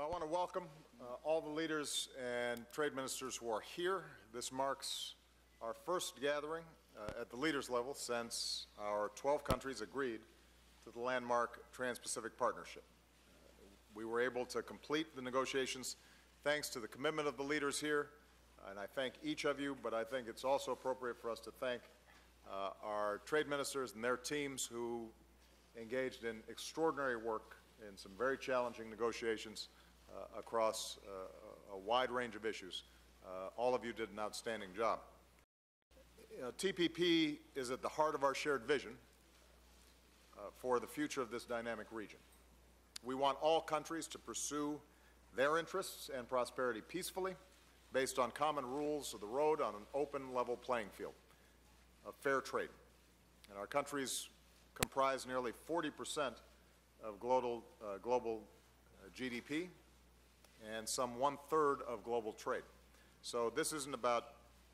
Well, I want to welcome uh, all the leaders and trade ministers who are here. This marks our first gathering uh, at the leaders level since our 12 countries agreed to the landmark Trans-Pacific Partnership. Uh, we were able to complete the negotiations thanks to the commitment of the leaders here, and I thank each of you, but I think it's also appropriate for us to thank uh, our trade ministers and their teams who engaged in extraordinary work in some very challenging negotiations across uh, a wide range of issues. Uh, all of you did an outstanding job. You know, TPP is at the heart of our shared vision uh, for the future of this dynamic region. We want all countries to pursue their interests and prosperity peacefully, based on common rules of the road on an open, level playing field of fair trade. And our countries comprise nearly 40 percent of global, uh, global uh, GDP and some one-third of global trade. So this isn't about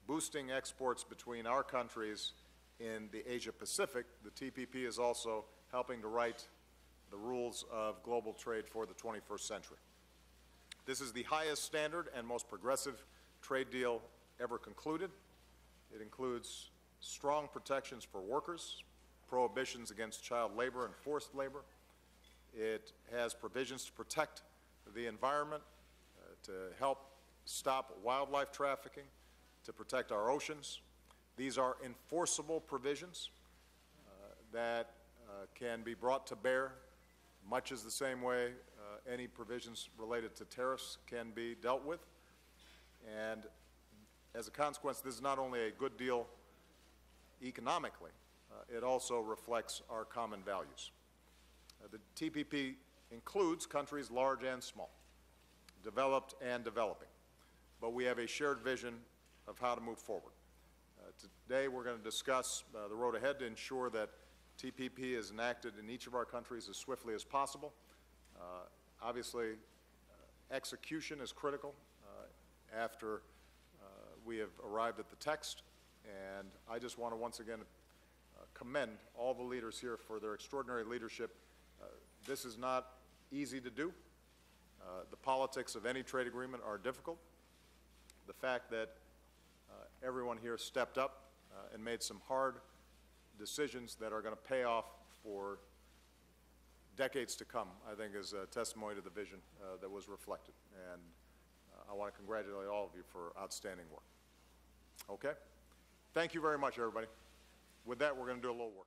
boosting exports between our countries in the Asia-Pacific. The TPP is also helping to write the rules of global trade for the 21st century. This is the highest standard and most progressive trade deal ever concluded. It includes strong protections for workers, prohibitions against child labor and forced labor, it has provisions to protect the environment, to help stop wildlife trafficking, to protect our oceans. These are enforceable provisions uh, that uh, can be brought to bear much as the same way uh, any provisions related to tariffs can be dealt with. And as a consequence, this is not only a good deal economically, uh, it also reflects our common values. Uh, the TPP includes countries large and small, developed and developing, but we have a shared vision of how to move forward. Uh, today we're going to discuss uh, the road ahead to ensure that TPP is enacted in each of our countries as swiftly as possible. Uh, obviously, uh, execution is critical uh, after we have arrived at the text, and I just want to once again commend all the leaders here for their extraordinary leadership this is not easy to do. Uh, the politics of any trade agreement are difficult. The fact that uh, everyone here stepped up uh, and made some hard decisions that are going to pay off for decades to come, I think is a testimony to the vision uh, that was reflected. And uh, I want to congratulate all of you for outstanding work. Okay? Thank you very much, everybody. With that, we're going to do a little work.